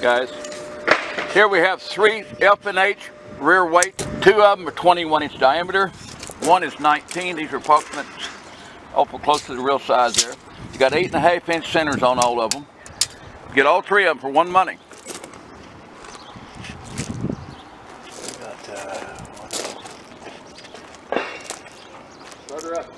guys. Here we have three F and H rear weight. Two of them are 21 inch diameter. One is 19. These are approximate, awful close to the real size there. You got eight and a half inch centers on all of them. Get all three of them for one money. Got, uh, Start her up.